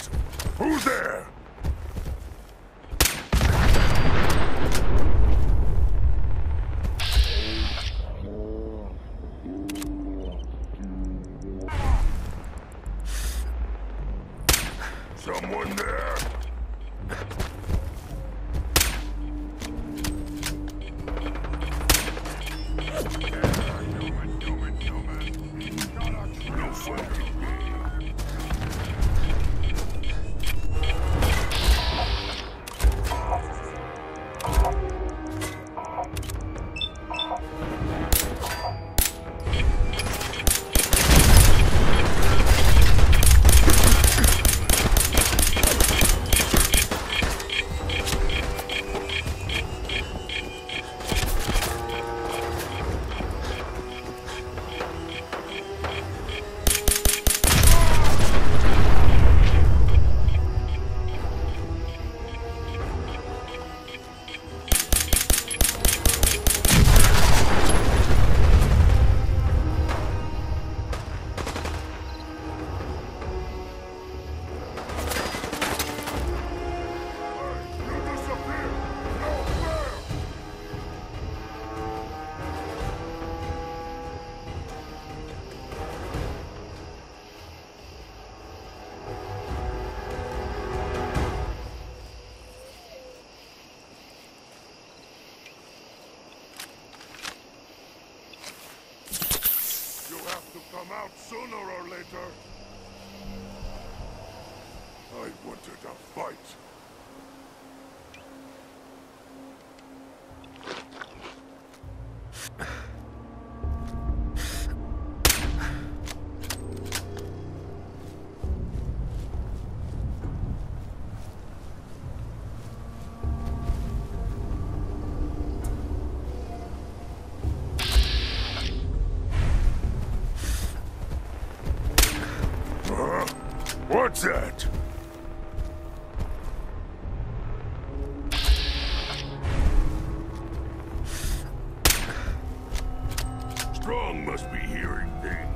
Yes! Who's there? Someone there? Come out sooner or later. I wanted a fight. What's that? Strong must be hearing things.